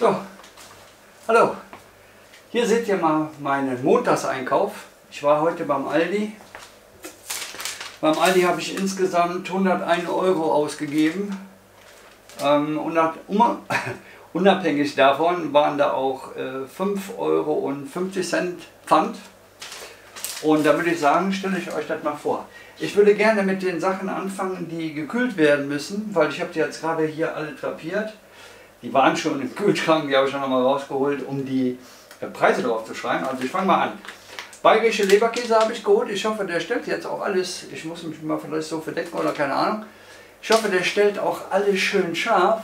So, hallo. Hier seht ihr mal meinen Montagseinkauf. Ich war heute beim Aldi. Beim Aldi habe ich insgesamt 101 Euro ausgegeben. Ähm, unabhängig davon waren da auch äh, 5,50 Euro Pfand. Und da würde ich sagen, stelle ich euch das mal vor. Ich würde gerne mit den Sachen anfangen, die gekühlt werden müssen, weil ich habe die jetzt gerade hier alle trapiert. Die waren schon im Kühlschrank, die habe ich schon nochmal rausgeholt, um die äh, Preise drauf zu schreiben. Also ich fange mal an. Bayerische Leberkäse habe ich geholt. Ich hoffe, der stellt jetzt auch alles. Ich muss mich mal vielleicht so verdecken oder keine Ahnung. Ich hoffe, der stellt auch alles schön scharf.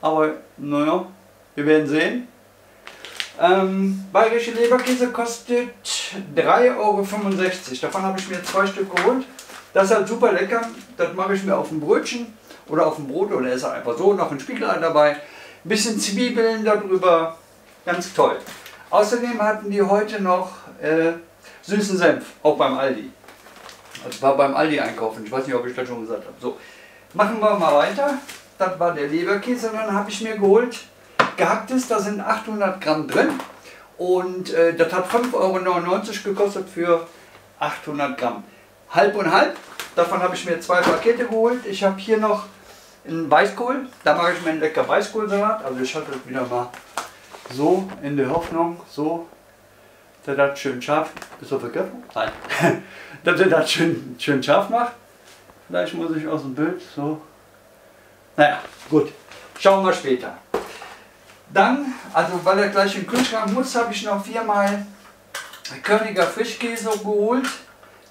Aber naja, wir werden sehen. Ähm, bayerische Leberkäse kostet 3,65 Euro. Davon habe ich mir zwei Stück geholt. Das ist halt super lecker. Das mache ich mir auf dem Brötchen oder auf dem Brot oder esse einfach so. Noch ein Spiegelei dabei. Ein bisschen Zwiebeln darüber. Ganz toll. Außerdem hatten die heute noch äh, süßen Senf, auch beim Aldi. Also war beim Aldi einkaufen. Ich weiß nicht, ob ich das schon gesagt habe. So, machen wir mal weiter. Das war der Leberkäse. Dann habe ich mir geholt gehacktes. Da sind 800 Gramm drin. Und äh, das hat 5,99 Euro gekostet für 800 Gramm. Halb und halb. Davon habe ich mir zwei Pakete geholt. Ich habe hier noch einen Weißkohl. Da mache ich mir einen lecker Weißkohlsalat. Also ich hatte das wieder mal so in der Hoffnung, so, dass das schön scharf, ist er vergessen? Nein. dass er das schön, schön scharf macht. Vielleicht muss ich aus dem Bild so. Naja, gut. Schauen wir später. Dann, also weil er gleich in den Kühlschrank muss, habe ich noch viermal Königer Frischkäse geholt.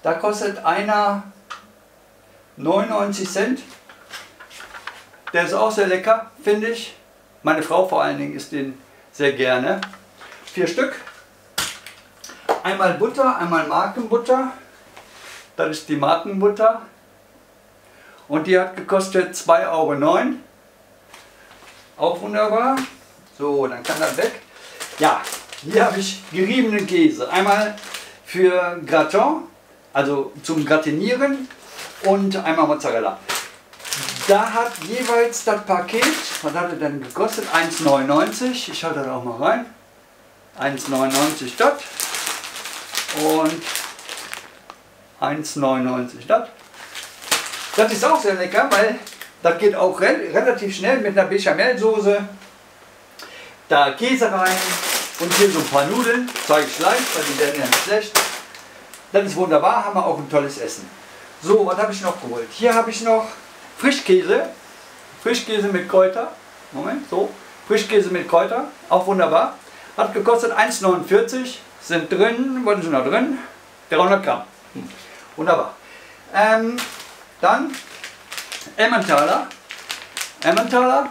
Da kostet einer 99 Cent. Der ist auch sehr lecker, finde ich. Meine Frau vor allen Dingen isst den sehr gerne. Vier Stück. Einmal Butter, einmal Markenbutter. Das ist die Markenbutter. Und die hat gekostet 2,09 Euro. Auch wunderbar. So, dann kann das weg. Ja, hier habe ich geriebenen Käse. Einmal für Gratin, also zum Gratinieren und einmal Mozzarella. Da hat jeweils das Paket, was hat er denn gekostet? 1,99. Ich schaue das auch mal rein. 1,99 das. Und 1,99 das. Das ist auch sehr lecker, weil das geht auch re relativ schnell mit einer Bechamelsoße. Da Käse rein und hier so ein paar Nudeln. Zeige ich gleich, weil die werden ja nicht schlecht. Das ist wunderbar, haben wir auch ein tolles Essen. So, was habe ich noch geholt? Hier habe ich noch Frischkäse. Frischkäse mit Kräuter. Moment, so. Frischkäse mit Kräuter. Auch wunderbar. Hat gekostet 1,49. Sind drin, was ist noch drin? 300 Gramm. Hm. Wunderbar. Ähm, dann Emmentaler. Emmentaler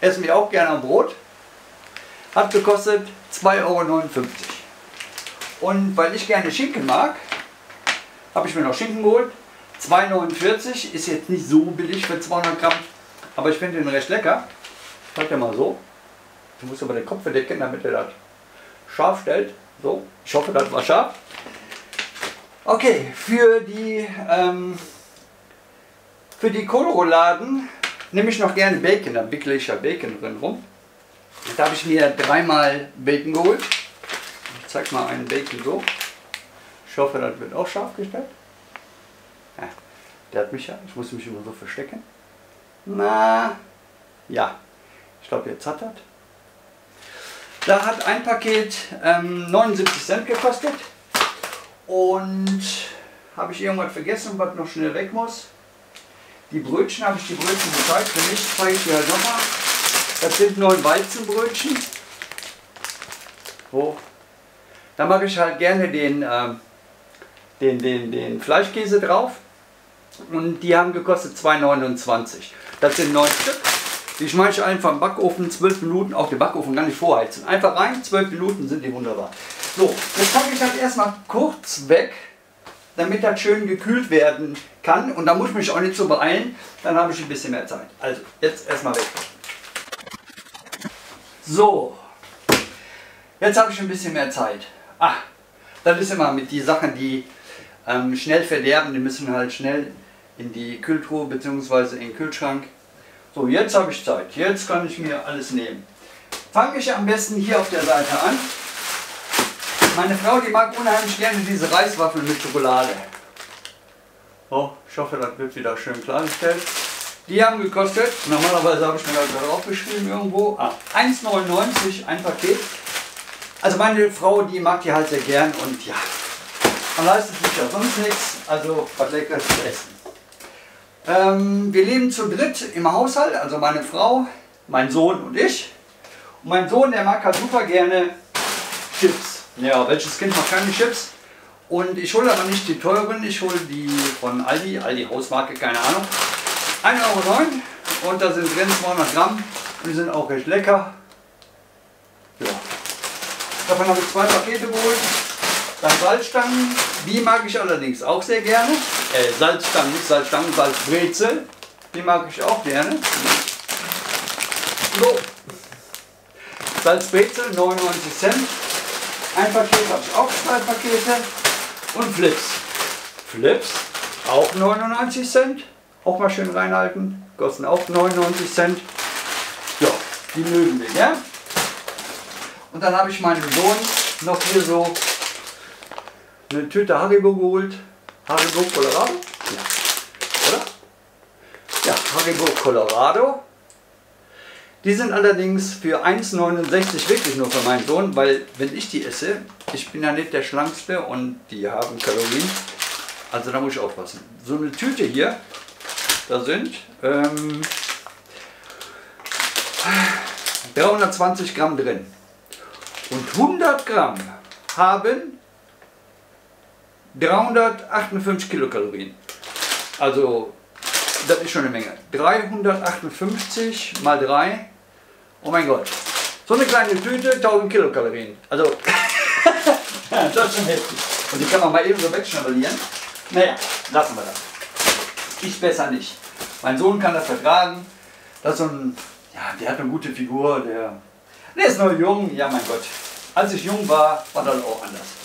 essen wir auch gerne am Brot. Hat gekostet 2,59 Euro. Und weil ich gerne Schinken mag, habe ich mir noch Schinken geholt. 2,49 ist jetzt nicht so billig für 200 Gramm, aber ich finde den recht lecker. Halt ja mal so. Du musst aber den Kopf verdecken, damit er das scharf stellt. So, ich hoffe, das war scharf. Okay, für die, ähm, für die Kohlrouladen nehme ich noch gerne Bacon, da wickle ich ja Bacon drin rum. Da habe ich mir dreimal Bacon geholt. Ich zeige mal einen Bacon so. Ich hoffe, das wird auch scharf gestellt. Ja, der hat mich ja, ich muss mich immer so verstecken. Na, ja, ich glaube jetzt hat das. Da hat ein Paket ähm, 79 Cent gekostet. Und habe ich irgendwas vergessen, was noch schnell weg muss. Die Brötchen habe ich die Brötchen gezeigt. Für mich zeige ich die halt nochmal. Das sind neun Weizenbrötchen. So. Da mache ich halt gerne den, äh, den, den, den Fleischkäse drauf. Und die haben gekostet 2,29. Das sind neun Stück. Die schmeiße ich einfach im Backofen, 12 Minuten, auf den Backofen gar nicht vorheizen. Einfach rein, 12 Minuten sind die wunderbar. So, jetzt packe ich das erstmal kurz weg, damit das schön gekühlt werden kann. Und da muss ich mich auch nicht so beeilen, dann habe ich ein bisschen mehr Zeit. Also, jetzt erstmal weg. So, jetzt habe ich ein bisschen mehr Zeit. Ah, das ist immer mit den Sachen, die ähm, schnell verderben, die müssen halt schnell in die Kühltruhe bzw. in den Kühlschrank. So, jetzt habe ich Zeit. Jetzt kann ich mir alles nehmen. Fange ich am besten hier auf der Seite an. Meine Frau, die mag unheimlich gerne diese Reiswaffeln mit Schokolade. Oh, ich hoffe, das wird wieder schön klargestellt. Die haben gekostet, normalerweise habe ich mir da drauf geschrieben irgendwo, ah, 1,99 ein Paket. Also meine Frau, die mag die halt sehr gern und ja, man leistet sich ja sonst nichts, also was Leckeres zu essen. Ähm, wir leben zu dritt im Haushalt, also meine Frau, mein Sohn und ich. Und mein Sohn, der mag halt super gerne Chips. Ja, welches Kind mag keine Chips? Und ich hole aber nicht die teuren, ich hole die von Aldi, Aldi Hausmarke, keine Ahnung. 1,09 Euro und da sind drin 200 Gramm die sind auch recht lecker. Ja. Davon habe ich zwei Pakete geholt. Dann Salzstangen, die mag ich allerdings auch sehr gerne. Äh, Salzstangen, nicht Salzstangen, Salzbrezel, die mag ich auch gerne. So. Salzbrezel, 99 Cent. Ein Paket habe ich auch zwei Pakete. Und Flips. Flips, auch 99 Cent. Auch mal schön reinhalten. Kosten auch 99 Cent. Ja, die mögen wir, ja? Und dann habe ich meinem Sohn noch hier so eine Tüte Haribo geholt. Haribo Colorado? Ja. Oder? Ja, Haribo Colorado. Die sind allerdings für 1,69 wirklich nur für meinen Sohn, weil wenn ich die esse, ich bin ja nicht der Schlankste und die haben Kalorien. Also da muss ich aufpassen. So eine Tüte hier, da sind ähm, 320 Gramm drin. Und 100 Gramm haben 358 Kilokalorien. Also das ist schon eine Menge. 358 mal 3. Oh mein Gott. So eine kleine Tüte, 1000 Kilokalorien. Also, das ist schon heftig. Und die kann man mal eben so wegschnabulieren. Naja, lassen wir das. Ich besser nicht. Mein Sohn kann das vertragen. Das ist so ein, ja, der hat eine gute Figur. Der, der ist noch jung. Ja, mein Gott. Als ich jung war, war das auch anders.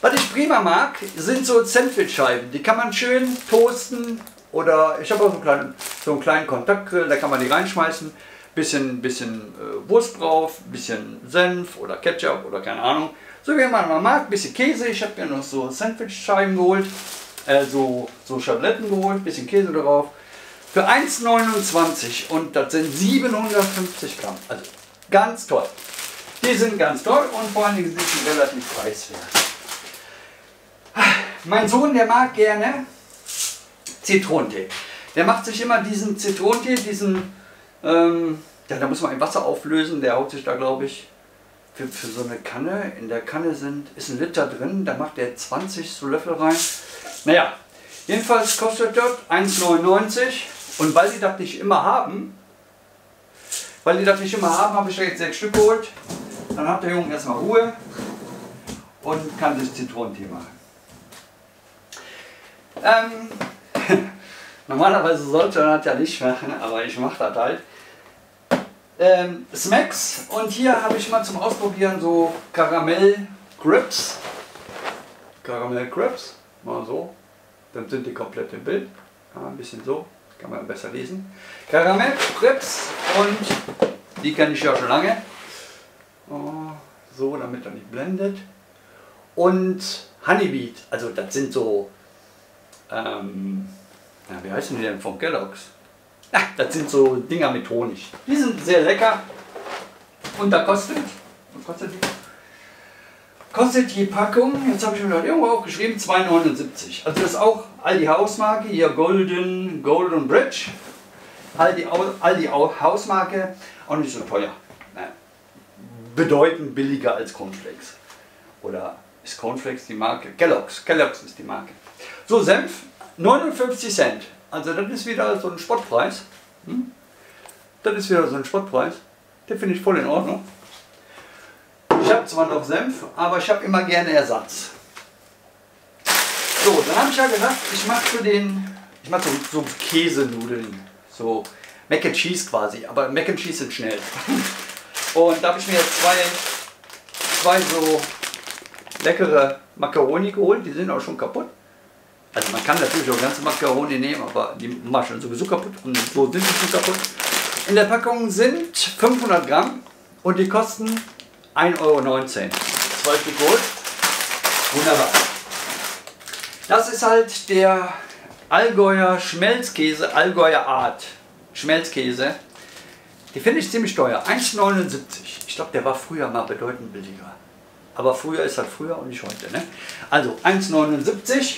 Was ich prima mag, sind so Sandwichscheiben. Die kann man schön toasten oder ich habe auch so einen, kleinen, so einen kleinen Kontaktgrill, da kann man die reinschmeißen. Bisschen, bisschen äh, Wurst drauf, bisschen Senf oder Ketchup oder keine Ahnung. So wie man mal mag, bisschen Käse. Ich habe mir noch so Sandwichscheiben geholt, äh, so, so Schabletten geholt, bisschen Käse drauf. Für 1,29 und das sind 750 Gramm. Also ganz toll. Die sind ganz toll und vor allen Dingen sind sie relativ preiswert. Mein Sohn, der mag gerne Zitronentee. Der macht sich immer diesen Zitronentee, diesen, ähm, ja, da muss man ein Wasser auflösen, der haut sich da, glaube ich, für, für so eine Kanne. In der Kanne sind, ist ein Liter drin, da macht er 20 so Löffel rein. Naja, jedenfalls kostet das 1,99 und weil die das nicht immer haben, weil die das nicht immer haben, habe ich da jetzt sechs Stück geholt. Dann hat der Junge erstmal Ruhe und kann sich Zitronentee machen. Ähm, Normalerweise sollte man das ja nicht machen, aber ich mache das halt. Ähm, Smacks und hier habe ich mal zum Ausprobieren so Karamell Grips. Karamell Grips, mal so. Dann sind die komplett im Bild. Ja, ein bisschen so, kann man besser lesen. Karamell Grips und die kenne ich ja schon lange. Oh, so, damit er nicht blendet. Und Honeybeat, also das sind so ähm, ja, wie heißen die denn von Kellogg's? Ja, das sind so Dinger mit Honig. Die sind sehr lecker. Und da kostet, kostet? Kostet die Packung, jetzt habe ich mir irgendwo auch geschrieben, 2,79. Also das ist auch Aldi Hausmarke, hier Golden, Golden Bridge. Aldi, Aldi Hausmarke, auch nicht so teuer. Bedeutend billiger als Cornflakes. Oder ist Cornflakes die Marke? Kellogg's. Kellogg's ist die Marke. So, Senf 59 Cent. Also das ist wieder so ein Spottpreis. Hm? Das ist wieder so ein Spottpreis. Den finde ich voll in Ordnung. Ich habe zwar noch Senf, aber ich habe immer gerne Ersatz. So, dann habe ich ja gedacht, ich mache für den, ich mache so, so Käsenudeln, so Mac and Cheese quasi, aber Mac and Cheese sind schnell. Und da habe ich mir jetzt zwei, zwei so leckere Macaroni geholt, die sind auch schon kaputt. Also man kann natürlich auch ganze Macaroni nehmen, aber die machen sowieso kaputt und so sind die schon kaputt. In der Packung sind 500 Gramm und die kosten 1,19 Euro. Zwei Stück Gold. Wunderbar. Das ist halt der Allgäuer Schmelzkäse, Allgäuer Art Schmelzkäse. Die finde ich ziemlich teuer. 1,79. Ich glaube, der war früher mal bedeutend billiger. Aber früher ist halt früher und nicht heute. Ne? Also 1,79.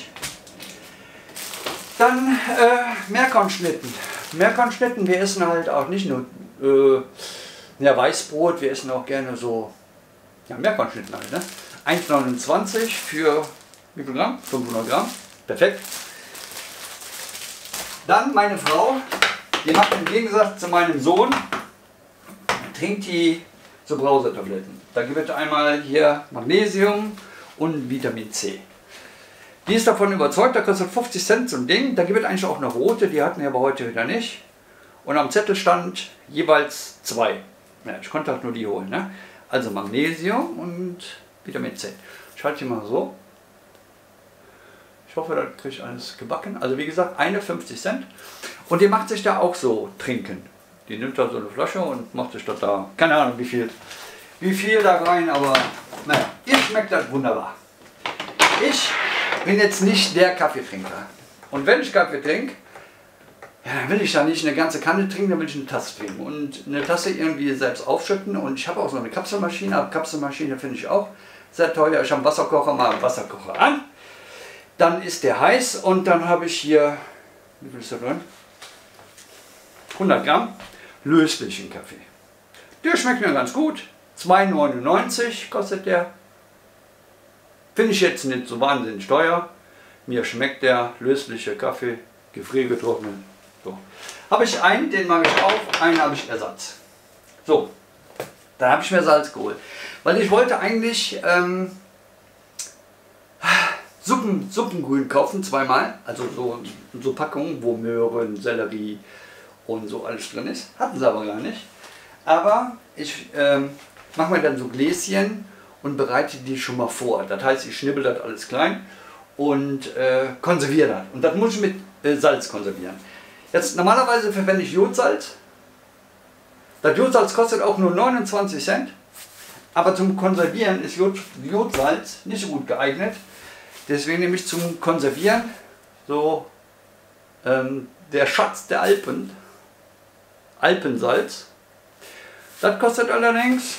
Dann äh, Meerkornschnitten. Meerkornschnitten, wir essen halt auch nicht nur äh, ja, Weißbrot, wir essen auch gerne so ja, Meerkornschnitten halt. Ne? 1,29 für wie viel Gramm? 500 Gramm. Perfekt. Dann meine Frau, die macht im Gegensatz zu meinem Sohn, trinkt die so Brausetabletten. Da gibt es einmal hier Magnesium und Vitamin C. Die ist davon überzeugt, da kostet 50 Cent so ein Ding. Da gibt es eigentlich auch eine rote, die hatten wir aber heute wieder nicht. Und am Zettel stand jeweils zwei. Ja, ich konnte halt nur die holen. Ne? Also Magnesium und Vitamin C. Ich halte die mal so. Ich hoffe, da kriege ich alles gebacken. Also wie gesagt, eine 50 Cent. Und die macht sich da auch so trinken. Die nimmt da so eine Flasche und macht sich das da, keine Ahnung wie viel, wie viel da rein, aber naja, ihr schmeckt das wunderbar. Ich bin jetzt nicht der Kaffeetrinker. Und wenn ich Kaffee trinke, ja, dann will ich da nicht eine ganze Kanne trinken, dann will ich eine Tasse trinken. Und eine Tasse irgendwie selbst aufschütten. Und ich habe auch so eine Kapselmaschine, aber Kapselmaschine finde ich auch sehr teuer. Ich habe einen Wasserkocher, mal einen Wasserkocher an. Dann ist der heiß und dann habe ich hier, wie viel ist drin? 100 Gramm löslichen Kaffee. Der schmeckt mir ganz gut. 2,99 kostet der. Finde ich jetzt nicht so wahnsinnig teuer. Mir schmeckt der lösliche Kaffee, gefriergetrocknet. So. Habe ich einen, den mache ich auf, einen habe ich Ersatz. So, dann habe ich mir Salz geholt. Weil ich wollte eigentlich ähm, Suppen, Suppengrün kaufen, zweimal. Also so, so Packungen, wo Möhren, Sellerie und so alles drin ist. Hatten sie aber gar nicht. Aber ich ähm, mache mir dann so Gläschen und bereite die schon mal vor. Das heißt, ich schnibbel das alles klein und äh, konserviere das. Und das muss ich mit äh, Salz konservieren. Jetzt normalerweise verwende ich Jodsalz. Das Jodsalz kostet auch nur 29 Cent. Aber zum Konservieren ist Jod, Jodsalz nicht so gut geeignet. Deswegen nehme ich zum Konservieren so ähm, der Schatz der Alpen, Alpensalz. Das kostet allerdings,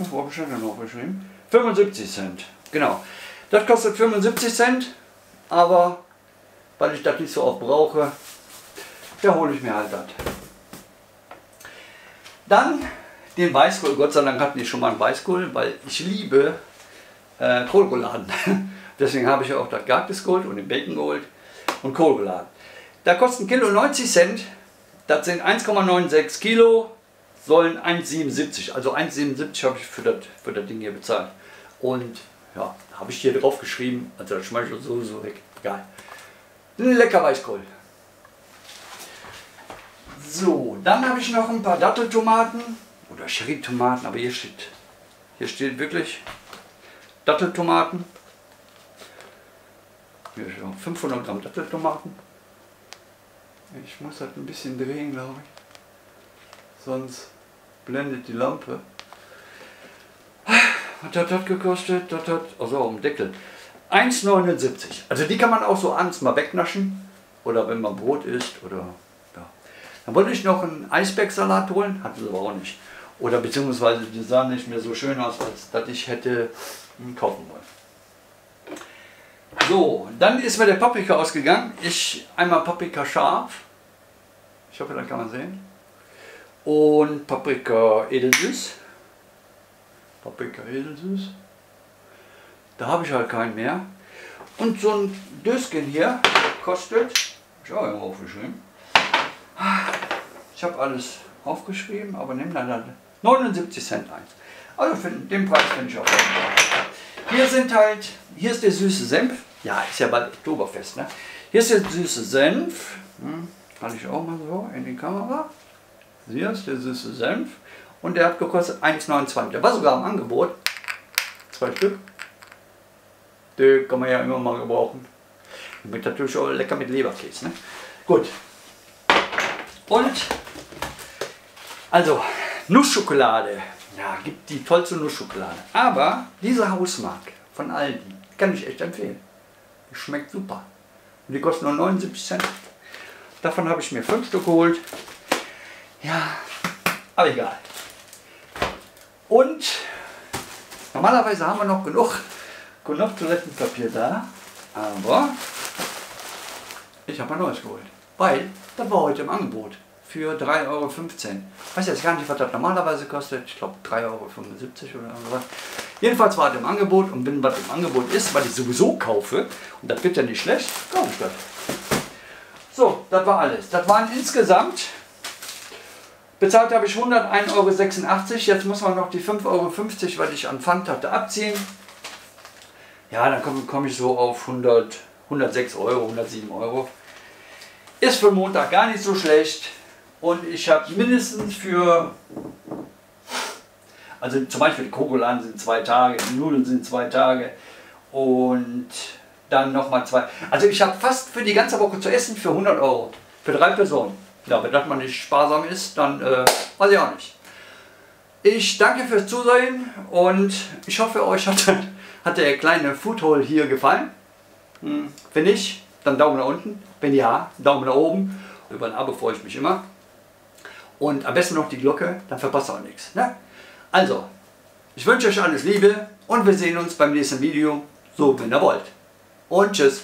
ich denn noch geschrieben? 75 Cent, genau. Das kostet 75 Cent, aber weil ich das nicht so oft brauche, da hole ich mir halt das. Dann den Weißkohl, Gott sei Dank hatten die schon mal einen Weißkohl, weil ich liebe äh, Kohlrouladen. Deswegen habe ich auch das Gartes Gold und den Bacon Gold und Kohlrouladen. Da kostet ein Kilo 90 Cent, das sind 1,96 Kilo, sollen 1,77, also 1,77 habe ich für das, für das Ding hier bezahlt. Und ja, habe ich hier drauf geschrieben, also das schmeiße ich sowieso weg, egal. Lecker Weißkohl. So, dann habe ich noch ein paar Datteltomaten oder Cherry-Tomaten, aber hier steht, hier steht wirklich Datteltomaten. Hier schon 500 Gramm Datteltomaten. Ich muss halt ein bisschen drehen, glaube ich. Sonst blendet die Lampe. Hat das gekostet? Das hat, also um Deckel. 1,79. Also die kann man auch so abends mal wegnaschen. Oder wenn man Brot isst. Oder, ja. Dann wollte ich noch einen Eisbergsalat holen. Hatte sie aber auch nicht. Oder beziehungsweise die sahen nicht mehr so schön aus, als dass ich hätte kaufen wollen. So, dann ist mir der Paprika ausgegangen. Ich einmal Paprika scharf. Ich hoffe, das kann man sehen. Und Paprika edelsüß. Paprika edelsüß. Da habe ich halt keinen mehr. Und so ein Döschen hier kostet, ich habe auch aufgeschrieben. Ich habe alles aufgeschrieben, aber nimm dann 79 Cent eins. Also für den Preis finde ich auch. Hier sind halt, hier ist der süße Senf. Ja, ist ja bald Oktoberfest, ne? Hier ist der süße Senf. Hm, kann ich auch mal so in die Kamera. Hier ist der süße Senf. Und der hat gekostet 1,29. Der war sogar im Angebot. Zwei Stück. Die kann man ja immer mal gebrauchen. Mit natürlich auch lecker mit Leberkäse. Ne? Gut. Und Also, Nussschokolade. Ja, gibt die tollste Nussschokolade. Aber diese Hausmarke von Aldi kann ich echt empfehlen. Die schmeckt super. Und die kosten nur 79 Cent. Davon habe ich mir fünf Stück geholt. Ja, aber egal. Und normalerweise haben wir noch genug, genug Toilettenpapier da. Aber ich habe ein neues geholt. Weil das war heute im Angebot für 3,15 Euro. Ich weiß jetzt gar nicht, was das normalerweise kostet. Ich glaube 3,75 Euro oder irgendwas. Jedenfalls war es im Angebot und wenn was im Angebot ist, weil ich sowieso kaufe, und das wird ja nicht schlecht, kaufe ich das. So, das war alles. Das waren insgesamt, bezahlt habe ich 101,86 Euro. Jetzt muss man noch die 5,50 Euro, was ich an Pfand hatte, abziehen. Ja, dann komme komm ich so auf 100, 106 Euro, 107 Euro. Ist für Montag gar nicht so schlecht. Und ich habe mindestens für, also zum Beispiel die Kokolan sind zwei Tage, die Nudeln sind zwei Tage und dann nochmal zwei. Also ich habe fast für die ganze Woche zu essen für 100 Euro. Für drei Personen. Ja, wenn das mal nicht sparsam ist, dann äh, weiß ich auch nicht. Ich danke fürs Zusehen und ich hoffe, euch hat, hat der kleine Foodhole hier gefallen. Hm, wenn nicht, dann Daumen nach unten. Wenn ja, Daumen nach oben. Über ein Abo freue ich mich immer. Und am besten noch die Glocke, dann verpasst ihr auch nichts. Ne? Also, ich wünsche euch alles Liebe und wir sehen uns beim nächsten Video, so wenn ihr wollt. Und tschüss.